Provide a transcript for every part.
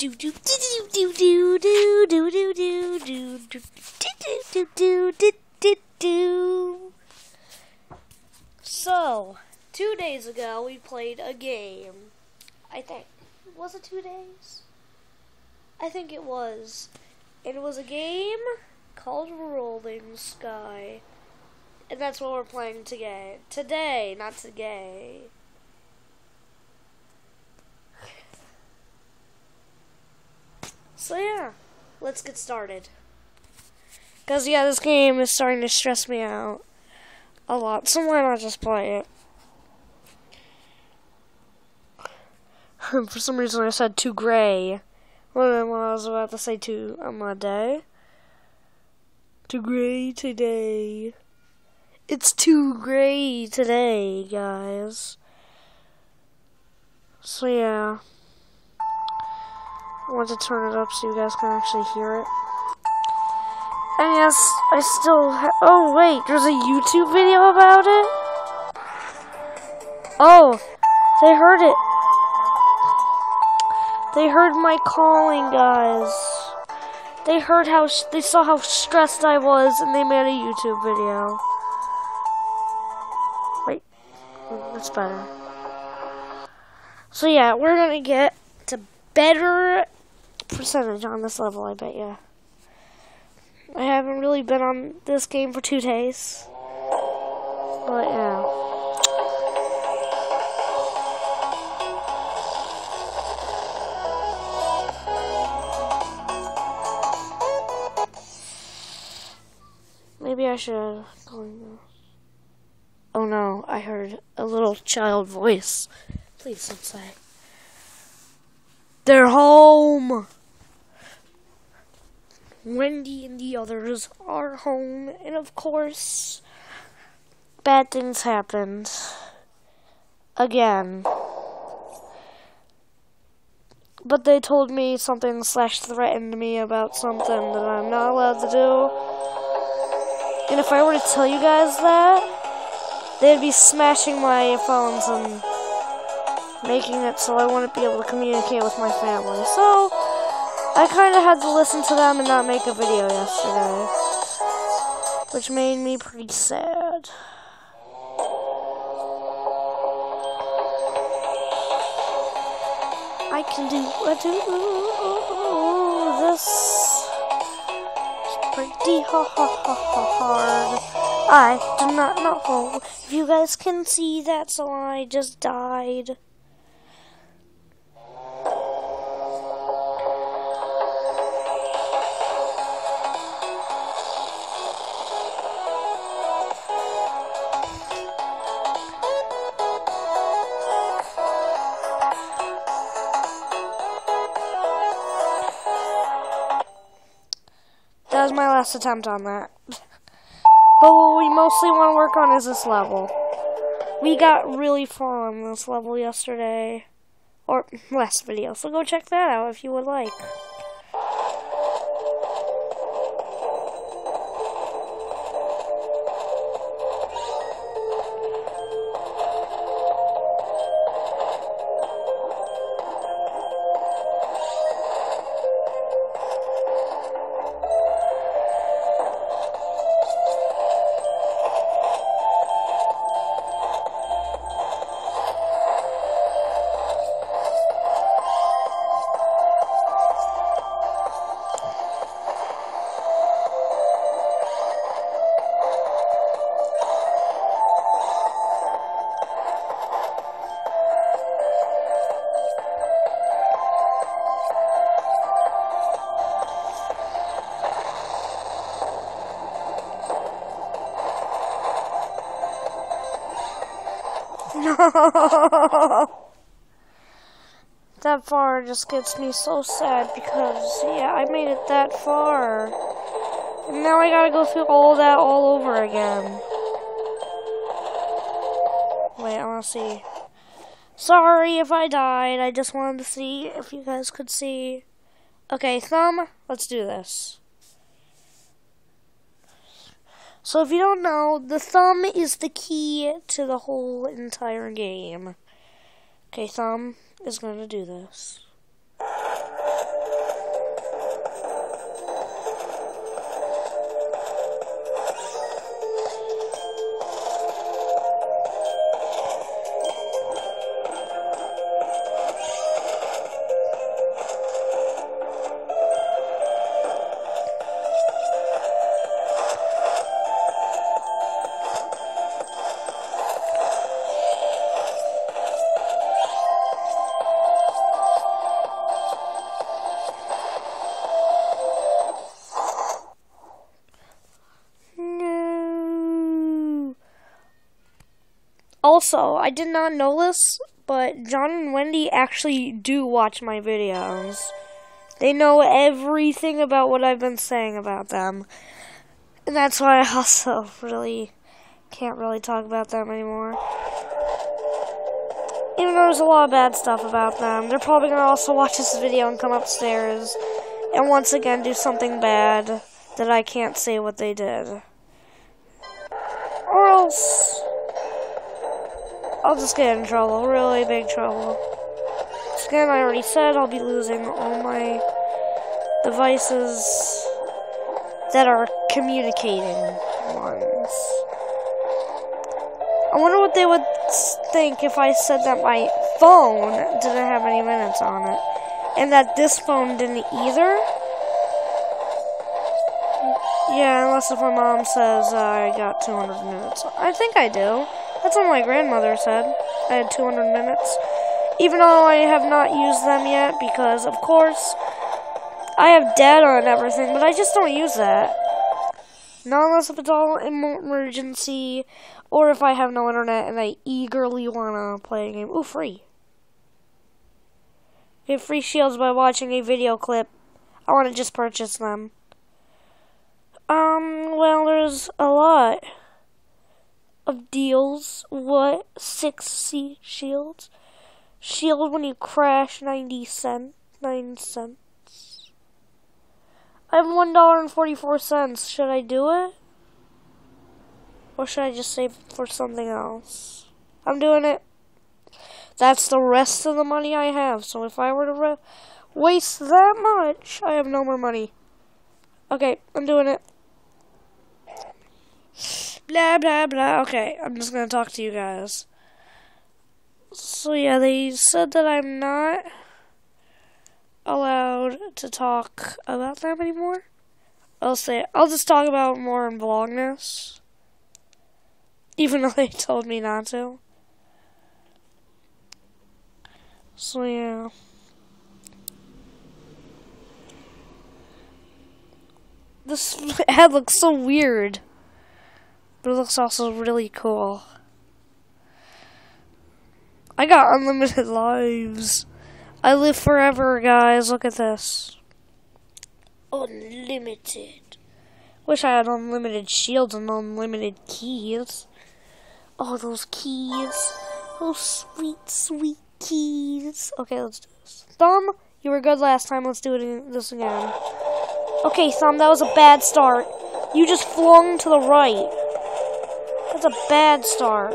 do do do do do do do do do do do do do do do do So, two days ago we played a game. I think was it two days? I think it was. It was a game called Rolling Sky. And that's what we're playing today. Today, not today. So yeah, let's get started. Cause yeah, this game is starting to stress me out a lot. So why not just play it? For some reason, I said too gray when I was about to say too on uh, my day. Too gray today. It's too gray today, guys. So yeah. I want to turn it up so you guys can actually hear it. And yes, I still Oh, wait, there's a YouTube video about it? Oh, they heard it. They heard my calling, guys. They heard how, they saw how stressed I was, and they made a YouTube video. Wait, that's better. So yeah, we're gonna get to better percentage on this level, I bet you. I haven't really been on this game for two days. But yeah. Maybe I should. Oh no, I heard a little child voice. Please don't say. They're home! Wendy and the others are home, and of course, bad things happened. Again. But they told me something slash threatened me about something that I'm not allowed to do. And if I were to tell you guys that, they'd be smashing my phones and making it so I wouldn't be able to communicate with my family. So, I kind of had to listen to them and not make a video yesterday. Which made me pretty sad. I can do, I do this. Pretty ha ha ha ha hard. I do not know if you guys can see that, so I just died. That was my last attempt on that. But what we mostly want to work on is this level. We got really far on this level yesterday. Or last video. So go check that out if you would like. That far just gets me so sad because, yeah, I made it that far. And now I gotta go through all that all over again. Wait, I wanna see. Sorry if I died, I just wanted to see if you guys could see. Okay, thumb, let's do this. So if you don't know, the thumb is the key to the whole entire game. Okay, thumb is going to do this. Also, I did not know this, but John and Wendy actually do watch my videos. They know everything about what I've been saying about them. And that's why I also really can't really talk about them anymore. Even though there's a lot of bad stuff about them, they're probably going to also watch this video and come upstairs and once again do something bad that I can't say what they did. Or else I'll just get in trouble, really big trouble. Again, I already said I'll be losing all my devices that are communicating ones. I wonder what they would think if I said that my phone didn't have any minutes on it. And that this phone didn't either. Yeah, unless if my mom says uh, I got 200 minutes. I think I do. That's what my grandmother said. I had 200 minutes. Even though I have not used them yet, because, of course, I have data and everything, but I just don't use that. Not unless if it's all emergency, or if I have no internet and I eagerly want to play a game. Ooh, free. Get free shields by watching a video clip. I want to just purchase them. Um, well, there's a lot of deals. What? Six C shields? Shield when you crash, 90 cent, 9 cents. I have $1.44. Should I do it? Or should I just save for something else? I'm doing it. That's the rest of the money I have. So if I were to waste that much, I have no more money. Okay, I'm doing it. Blah, blah, blah. Okay, I'm just to talk to you guys. So yeah, they said that I'm not allowed to talk about them anymore. I'll say I'll just talk about more in Vlogmas. Even though they told me not to. So yeah. This ad looks so weird. But it looks also really cool. I got unlimited lives. I live forever, guys. Look at this. Unlimited. Wish I had unlimited shields and unlimited keys. Oh, those keys. Those sweet, sweet keys. Okay, let's do this. Thumb, you were good last time. Let's do it this again. Okay, Thumb, that was a bad start. You just flung to the right. That's a bad start.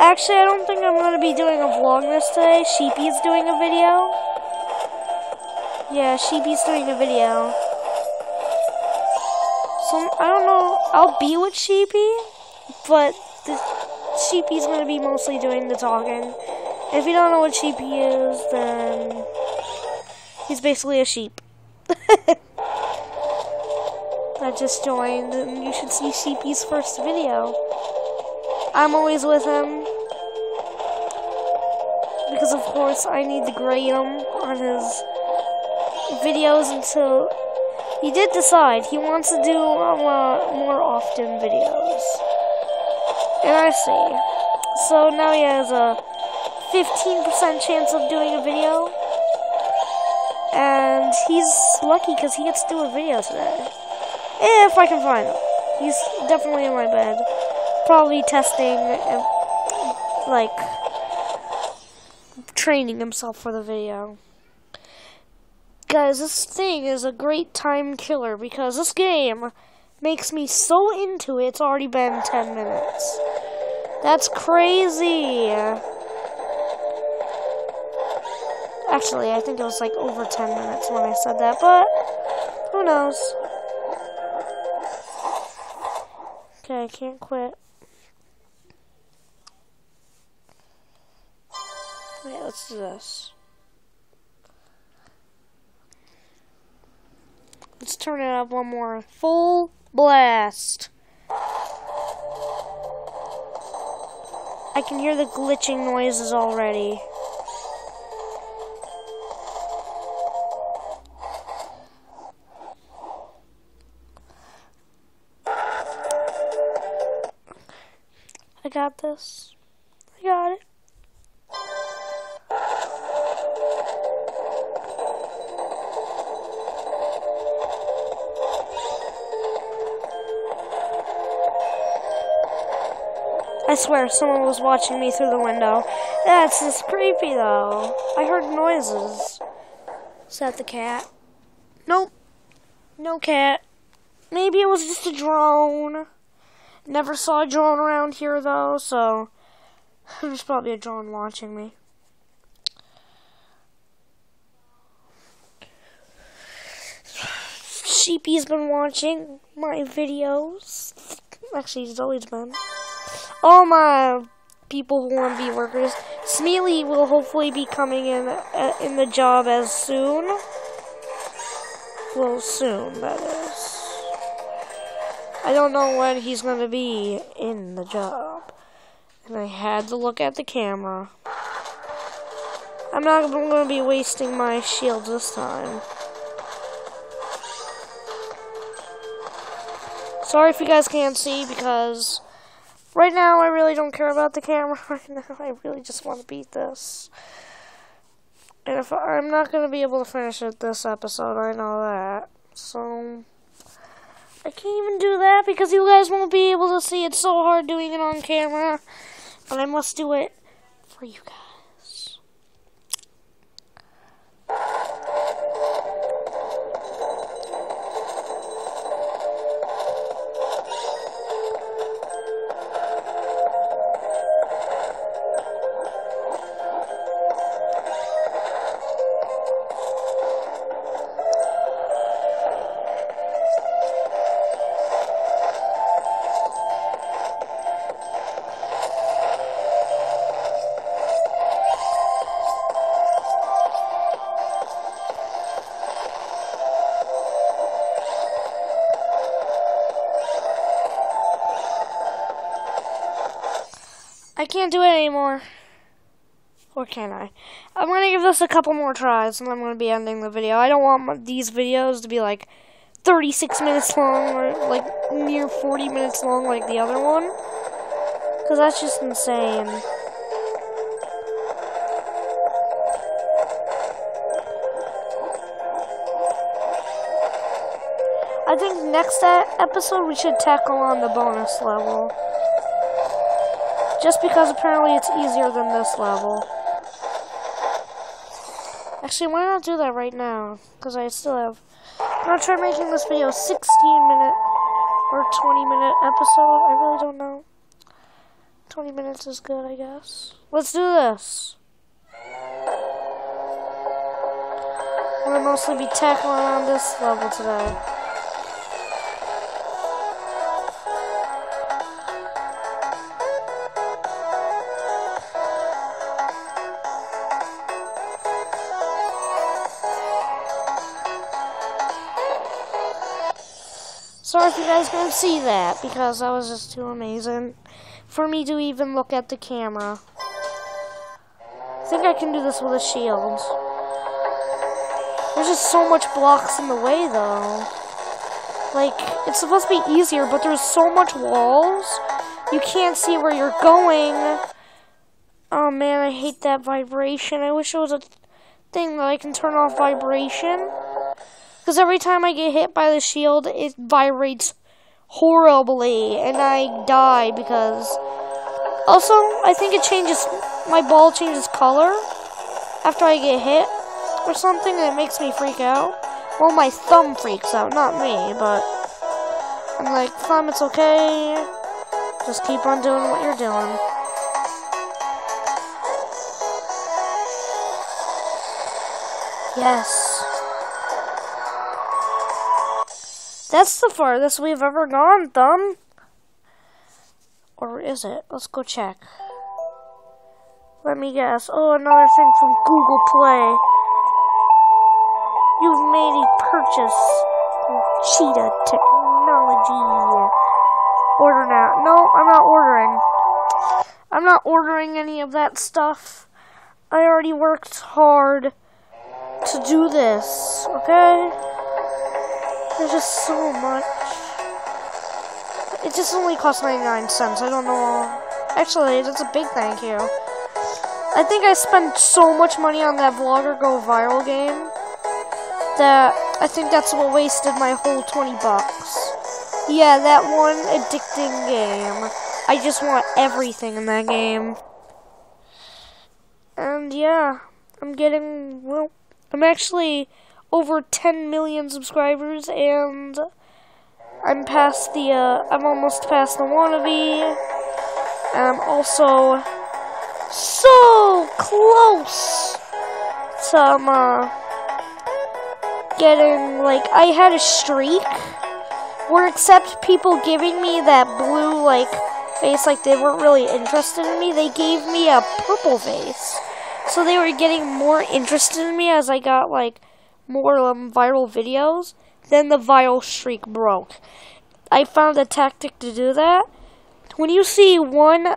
Actually, I don't think I'm going to be doing a vlogmas today. Sheepy's doing a video. Yeah, Sheepy's doing a video. So, I don't know. I'll be with Sheepy, but the Sheepy's going to be mostly doing the talking. If you don't know what sheepy is, then he's basically a sheep. I just joined, and you should see Sheepy's first video. I'm always with him. Because, of course, I need to grade him on his videos until he did decide he wants to do uh, more often videos. And I see. So now he has a 15% chance of doing a video. And he's lucky because he gets to do a video today. If I can find him. He's definitely in my bed. Probably testing and, like, training himself for the video. Guys, this thing is a great time killer because this game makes me so into it, it's already been 10 minutes. That's crazy. Actually, I think it was like over 10 minutes when I said that, but who knows? Okay, I can't quit. Wait, let's do this. Let's turn it up one more. Full blast. I can hear the glitching noises already. Got this. I got it. I swear, someone was watching me through the window. That's just creepy, though. I heard noises. Is that the cat? Nope. No cat. Maybe it was just a drone. Never saw a drone around here, though, so... There's probably a drone watching me. Sheepy's been watching my videos. Actually, he's always been all my people who want to be workers. Smealy will hopefully be coming in uh, in the job as soon. Well, soon, that is. I don't know when he's going to be in the job. And I had to look at the camera. I'm not going to be wasting my shield this time. Sorry if you guys can't see because Right now, I really don't care about the camera. Right now, I really just want to beat this. And if I'm not going to be able to finish it this episode, I know that. So, I can't even do that because you guys won't be able to see. It's so hard doing it on camera. But I must do it for you guys. Can't do it anymore. Or can I? I'm going to give this a couple more tries, and I'm going to be ending the video. I don't want these videos to be like 36 minutes long, or like near 40 minutes long like the other one. Because that's just insane. I think next episode we should tackle on the bonus level. Just because apparently it's easier than this level. Actually, why not do that right now? Because I still have... I'm going to try making this video 16 minute or 20 minute episode. I really don't know. 20 minutes is good, I guess. Let's do this. I'm going to mostly be tackling on this level today. If you guys can't see that, because that was just too amazing for me to even look at the camera. I think I can do this with a shield. There's just so much blocks in the way, though. Like, it's supposed to be easier, but there's so much walls. You can't see where you're going. Oh, man, I hate that vibration. I wish it was a thing that I can turn off vibration. Because every time I get hit by the shield, it vibrates horribly, and I die because... Also, I think it changes, my ball changes color after I get hit or something, and it makes me freak out. Well, my thumb freaks out, not me, but... I'm like, thumb, it's okay. Just keep on doing what you're doing. Yes. That's the farthest we've ever gone, Thumb. Or is it? Let's go check. Let me guess. Oh, another thing from Google Play. You've made a purchase Cheetah Technology. Order now. No, I'm not ordering. I'm not ordering any of that stuff. I already worked hard to do this, okay? There's just so much. It just only costs 99 cents. I don't know Actually, that's a big thank you. I think I spent so much money on that Vlogger Go Viral game that I think that's what wasted my whole 20 bucks. Yeah, that one addicting game. I just want everything in that game. And yeah, I'm getting, well, I'm actually over 10 million subscribers and I'm past the, uh, I'm almost past the wannabe. And I'm also so close to, um, uh, getting, like, I had a streak where except people giving me that blue, like, face, like they weren't really interested in me, they gave me a purple face. So they were getting more interested in me as I got, like, more um, viral videos. Then the viral streak broke. I found a tactic to do that. When you see one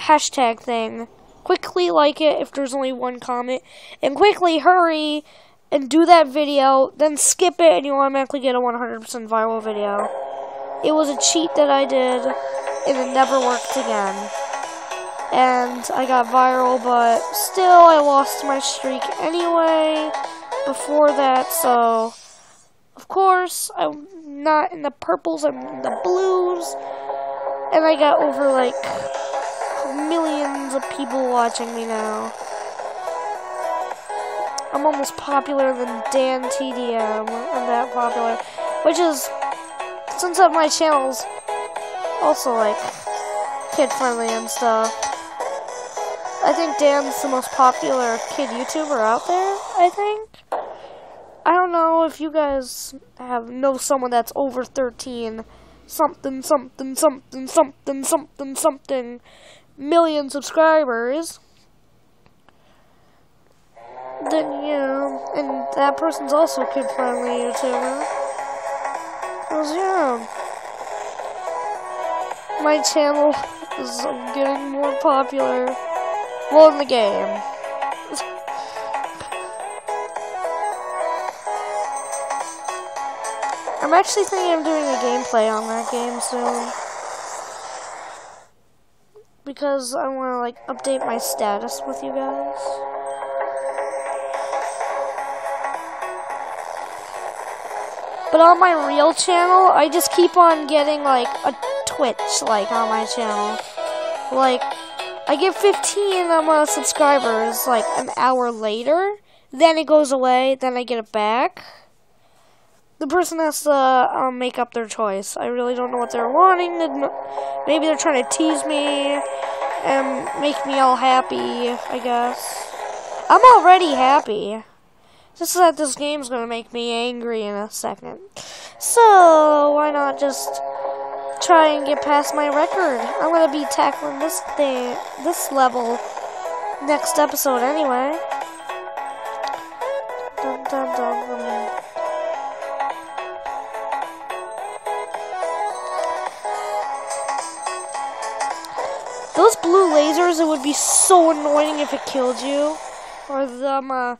hashtag thing, quickly like it if there's only one comment, and quickly hurry and do that video, then skip it and you automatically get a 100% viral video. It was a cheat that I did, and it never worked again. And I got viral, but still I lost my streak anyway before that, so of course I'm not in the purples, I'm in the blues. And I got over like millions of people watching me now. I'm almost popular than DanTDM. I'm that popular. Which is, since of my channel's also like kid friendly and stuff. I think Dan's the most popular kid YouTuber out there, I think. I don't know if you guys have know someone that's over 13, something, something, something, something, something, something, million subscribers. Then, yeah, and that person's also a kid-friendly YouTuber. Cause, yeah, my channel is getting more popular, well, in the game. I'm actually thinking of doing a gameplay on that game soon. Because I want to, like, update my status with you guys. But on my real channel, I just keep on getting, like, a Twitch, like, on my channel. Like, I get 15 um, subscribers, like, an hour later. Then it goes away, then I get it back the person has to um, make up their choice. I really don't know what they're wanting. Maybe they're trying to tease me and make me all happy, I guess. I'm already happy. Just that this game's gonna make me angry in a second. So, why not just try and get past my record? I'm gonna be tackling this thing, this level next episode anyway. Dun, dun, dun, Those blue lasers, it would be so annoying if it killed you. Or them, uh,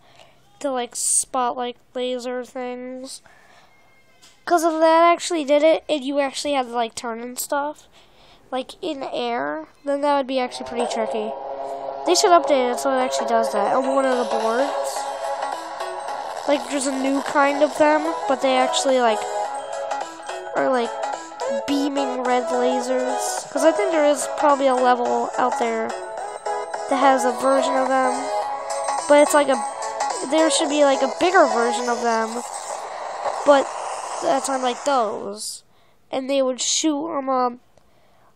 the, like, spotlight laser things. Because if that actually did it, and you actually had to, like, turn and stuff, like, in air, then that would be actually pretty tricky. They should update it so it actually does that on one of the boards. Like, there's a new kind of them, but they actually, like, are, like, beaming red lasers. Because I think there is probably a level out there that has a version of them. But it's like a, there should be like a bigger version of them. But that's on like those. And they would shoot them um,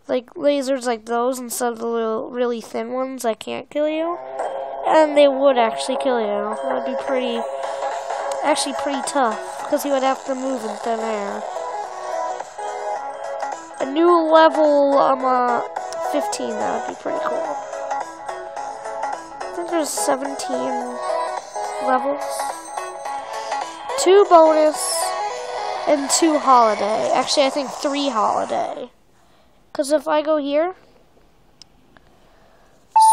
like lasers like those instead of the little, really thin ones that can't kill you. And they would actually kill you. That would be pretty, actually pretty tough. Because you would have to move in thin air new level, um, uh, 15, that would be pretty cool. I think there's 17 levels. Two bonus and two holiday. Actually, I think three holiday. Because if I go here,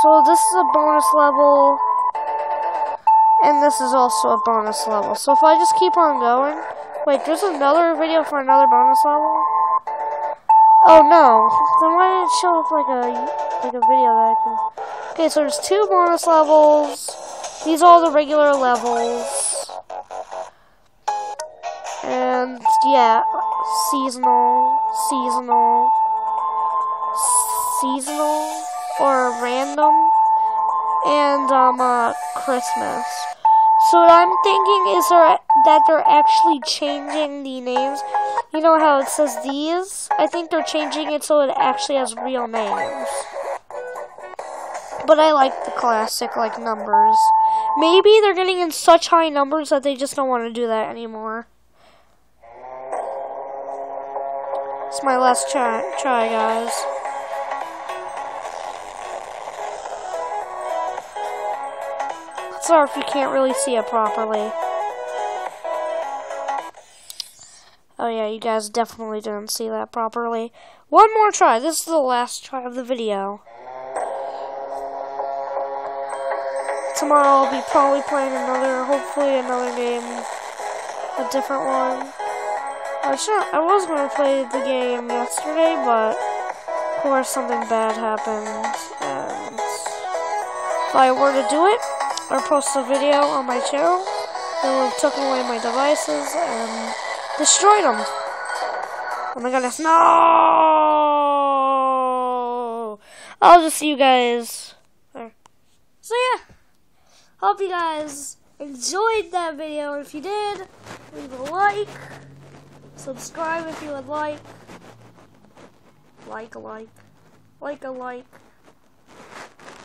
so this is a bonus level, and this is also a bonus level. So if I just keep on going, wait, there's another video for another bonus level? Oh no, Then why did it show up like a like a video that I can? Okay, so there's two bonus levels. These are all the regular levels. And yeah, seasonal, seasonal, seasonal, or random, and um, uh, Christmas. So what I'm thinking is that they're actually changing the names. You know how it says these? I think they're changing it so it actually has real names. But I like the classic, like, numbers. Maybe they're getting in such high numbers that they just don't want to do that anymore. It's my last try, try guys. Sorry if you can't really see it properly. Oh yeah, you guys definitely didn't see that properly. One more try. This is the last try of the video. Tomorrow I'll be probably playing another, hopefully another game. A different one. I should I was gonna play the game yesterday, but of course something bad happened and if I were to do it, or post a video on my channel, they would have taken away my devices and destroyed them. Oh my goodness, no! I'll just see you guys. So yeah, hope you guys enjoyed that video. If you did, leave a like, subscribe if you would like, like a like, like a like,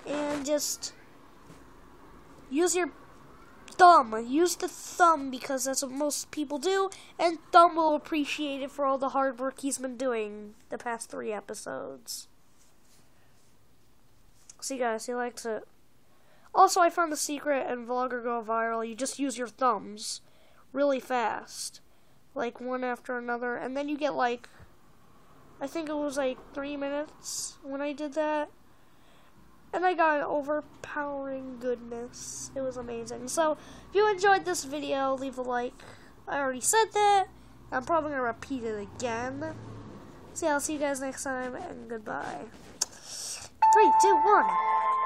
and just use your thumb. Use the thumb because that's what most people do, and Thumb will appreciate it for all the hard work he's been doing the past three episodes. See, guys, he likes it. Also, I found the secret and Vlogger go viral. You just use your thumbs really fast, like one after another, and then you get like, I think it was like three minutes when I did that and I got an overpowering goodness. It was amazing. So, if you enjoyed this video, leave a like. I already said that. I'm probably going to repeat it again. So, yeah, I'll see you guys next time, and goodbye. Three, two, one.